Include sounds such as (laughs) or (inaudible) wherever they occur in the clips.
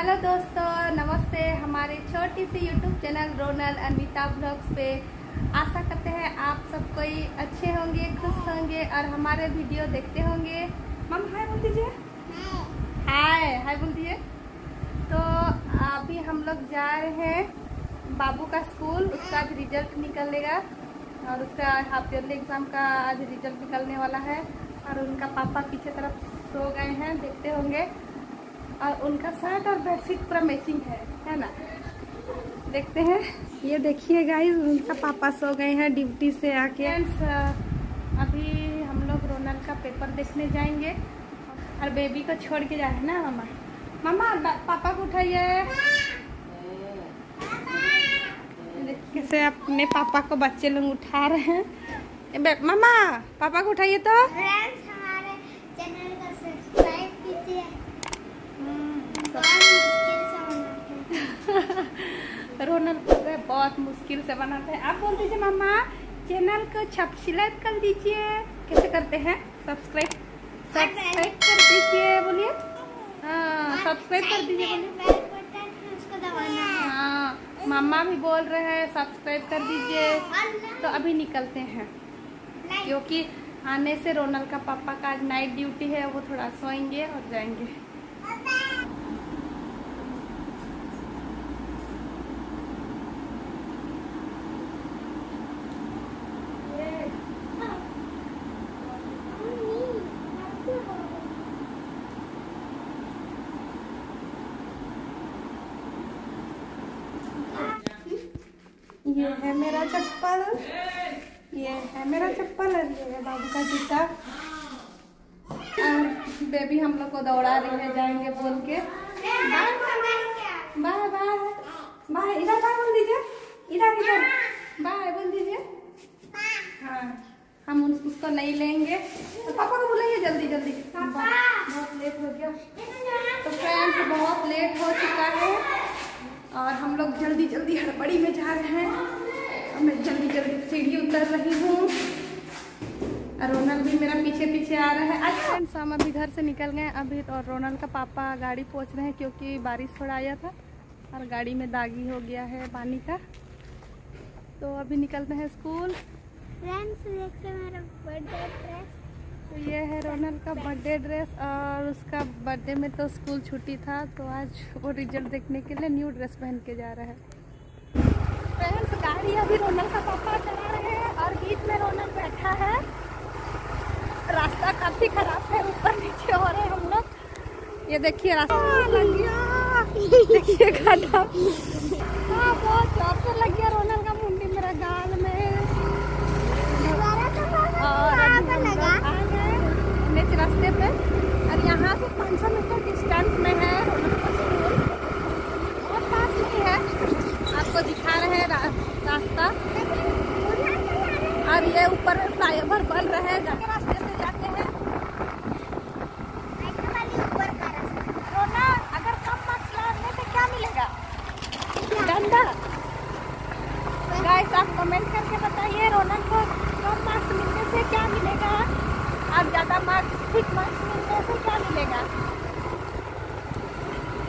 Hello दोस्तों, नमस्ते। हमारे छोटी सी YouTube channel Ronal Anvita blogs पे आशा करते हैं आप सब कोई अच्छे होंगे, खुश होंगे और हमारे वीडियो देखते होंगे। मम, हाय बोल दीजिए हाय हाय बोल दीजिए तो अभी हम लोग जा रहे हैं बाबू का स्कूल, उसका आज रिज़ल्ट निकलेगा और उसका हाफ़ ईयरली एग्ज़ाम का आज रिज़ल्ट निकलने वाला है और उनका पापा पीछे तरफ़ सो गए हैं, देखते होंगे। और उनका शर्ट और बेडशीट पूरा मैचिंग है है ना? देखते हैं। ये देखिए गाइस उनका पापा सो गए हैं ड्यूटी से आके। अभी हम लोग रोनल का पेपर देखने जाएँगे। और बेबी को छोड़ के जाए ना मामा? मामा पापा को उठाइए। कैसे अपने पापा को बच्चे लोग उठा रहे हैं? मामा पापा को उठाइए तो फ्रेंड्स हमारे चैनल को सब्सक्राइब कीजिए हम्म, बहुत मुश्किल से बनाते हैं (laughs) रोनल बहुत मुश्किल से बनाते हैं। आप बोल दीजिए मामा चैनल को सब्सक्राइब कर दीजिए। कैसे करते हैं? सब्सक्राइब सब्सक्राइब कर दीजिए बोलिए। हाँ सब्सक्राइब कर दीजिए बोलिए। है है। हाँ मामा भी बोल रहे हैं सब्सक्राइब कर दीजिए। तो अभी निकलते हैं। क्योंकि आने से रोनल का पापा का आज नाइट ड्यूटी है वो थोड़ा सोएँगे और जाएँगे। ये है मेरा चप्पल। ये है मेरा चप्पल और ये है बाबू का जूता। और बेबी हम लोग को दौड़ा रही है जाएँगे बोल के। Bye bye. बाय, इधर, बाय बोल दीजिए। इधर इधर। बाय बोल दीजिए। हाँ हम उसको नहीं लेंगे। तो पापा को बुलाइए जल्दी जल्दी। बहुत लेट हो गया। तो फ्रेंड्स बहुत लेट हो चुका है। और हम लोग जल्दी जल्दी हड़बड़ी में जा रहे हैं। और मैं जल्दी जल्दी सीढ़ी उतर रही हूँ। और रोनल भी मेरा पीछे पीछे आ रहा है। आज फ्रेंड्स हम अभी घर से निकल गए अभी और रोनल का पापा गाड़ी पहुँच रहे हैं क्योंकि बारिश थोड़ा आया था और गाड़ी में दागी हो गया है पानी का। तो अभी निकलते हैं स्कूल। फ्रेंड्स मेरा बर्थडे ड्रेस तो ये है रोनल का बर्थडे ड्रेस और उसका बर्थडे में तो स्कूल छुट्टी था तो आज वो रिज़ल्ट देखने के लिए न्यू ड्रेस पहन के जा रहा है। गाड़ी अभी रोनल का पापा चला रहे हैं और बीच में रोनल बैठा है। रास्ता काफ़ी खराब है ऊपर नीचे हो रहे हैं हम लोग। ये देखिए रास्ता। लग गया। देखिए खड्डा हाँ बहुत ज़ोर से लग गया रोनल का मुंडी मेरा गाल में दोबारा तो और कहाँ अभी पर हम लगा लोग आ गए नेच रास्ते पे और यहाँ से 500 मीटर डिस्टेंस में है रोनक का स्कूल बहुत पास नहीं है आपको दिखा रहे हैं रा, रास्ता। और ये ऊपर फ्लाईओवर बन रहे हैं। जाके रास्ते से जाते हैं। रोना अगर कम मार्क्स लाने से क्या मिलेगा? डंडा। गाइस आप कमेंट करके बताइए रोनक को कम मार्क्स मिलने से क्या मिलेगा? और ज़्यादा मार्क्स ठीक मार्क्स मिलने से क्या मिलेगा?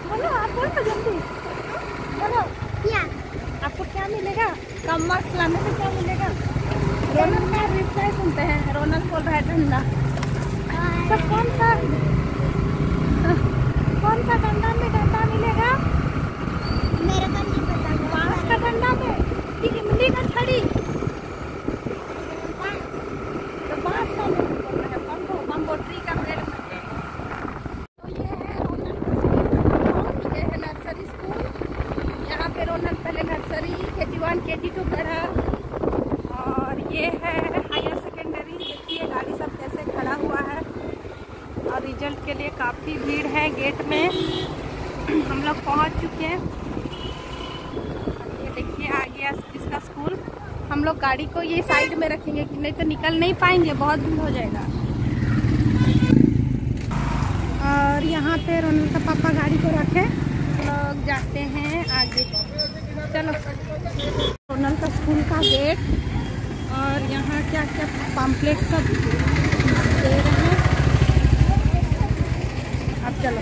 बोलो आप बोलो जल्दी। बोलो। क्या? आपको क्या मिलेगा? कम मार्क्स लाने से क्या मिलेगा रोनल का रिप्लाई सुनते हैं रोनल बोल रहा है ठंडा तो कौन सा कौन सा डंडा में डंडा मिलेगा मेरे को नहीं पता बाँस का डंडा में कि इमली का छड़ी तो बाँस का नहीं बोल रहे हैं बम्बो बम्बो ट्री का पेड़ में तो ये है रोनक का स्कूल ये है नर्सरी स्कूल यहाँ पे रोनक पहले नर्सरी वन के जी टू पढ़ा और ये है हायर सेकेंडरी देखिए गाड़ी सब कैसे खड़ा हुआ है। और रिज़ल्ट के लिए काफ़ी भीड़ है गेट में। हम लोग पहुँच चुके हैं। ये देखिए, आ गया इसका स्कूल हम लोग गाड़ी को ये साइड में रखेंगे कि नहीं तो निकल नहीं पाएँगे, बहुत भीड़ हो जाएगा। और यहाँ पे रोनल का पापा गाड़ी को रखे। लोग जाते हैं आगे चलो रोनल का गेट और यहाँ क्या क्या पम्पलेट सब दे रहे हैं। अब चलो।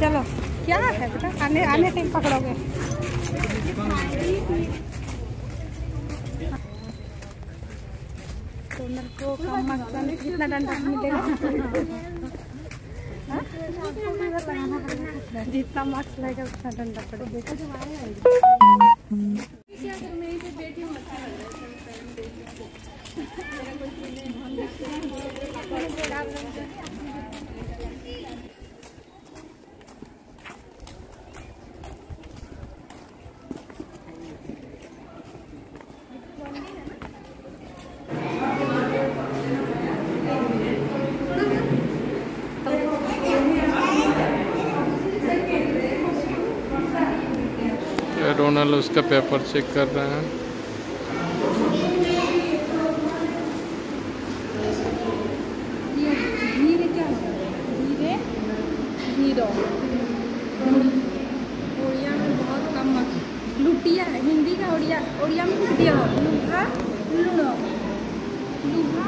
चलो। क्या है बेटा? आने आने टाइम पकड़ोगे। सोनल को कम कितना डंडा मिलेगा? जितना मार्क्स लाएगा उतना डंडा पड़ेगा रोनल उसका पेपर चेक कर रहे हैं। लुटिया हिंदी का उड़िया उड़िया में हो? लुहा लुणो लुहा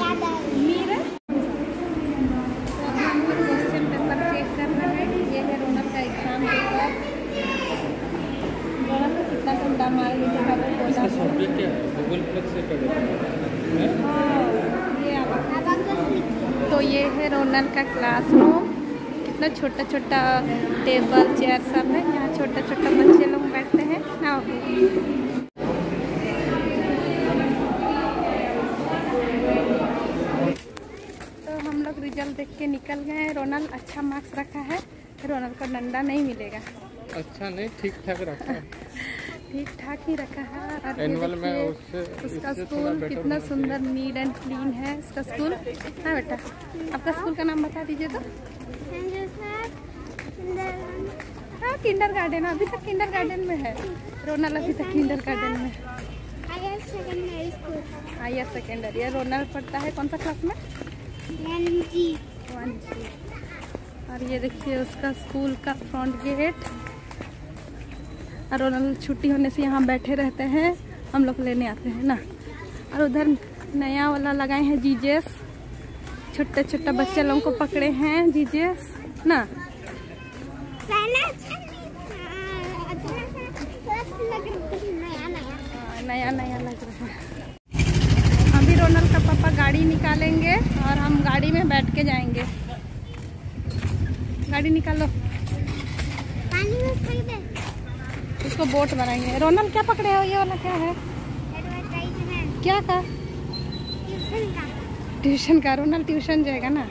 याद आ मीरा तो अभी हम लोग क्वेश्चन पेपर चेक कर रहे हैं ये है रोनक का एग्ज़ाम पेपर रोनक को कितना घंटा मार लीजिएगा क्या है गूगल प्लस से करेंगे हाँ, तो ये है रोनल का क्लासरूम कितना छोटा छोटा टेबल चेयर सब है यहाँ छोटा छोटा बच्चे लोग बैठते हैं। आओ तो हम लोग रिज़ल्ट देख के निकल गए हैं। रोनल अच्छा मार्क्स रखा है। रोनल को डंडा नहीं मिलेगा। अच्छा नहीं ठीक ठाक रखा है। (laughs) ठीक ठाक ही रखा है। और ये एनुअल में देखिए, उससे उसका स्कूल कितना सुंदर नीट एंड क्लीन है इसका स्कूल। हाँ बेटा आपका स्कूल का नाम बता दीजिए तो। हाँ किंडर गार्डन अभी तक किंडर गार्डन में है। रोनल अभी तक किंडर गार्डन में। Higher secondary school higher secondary है रोनल पढ़ता है कौन सा क्लास में? वन जी और ये देखिए उसका स्कूल का फ्रंट गेट। और रोनल छुट्टी होने से यहाँ बैठे रहते हैं। हम लोग लेने आते हैं ना। और उधर नया वाला लगाए हैं जीजेस। छोटे छोटे बच्चे लोगों को पकड़े हैं जीजेस ना। अच्छा अच्छा अच्छा हाँ, नया नया। लग रहा है। अभी रोनल का पापा गाड़ी निकालेंगे और हम गाड़ी में बैठ के जाएँगे। गाड़ी निकालो। पानी में उसको बोट बनाएँगे। रोनल क्या पकड़े हो? ये वाला क्या है? क्या का ट्यूशन का। ट्यूशन का। रोनल ट्यूशन जाएगा ना?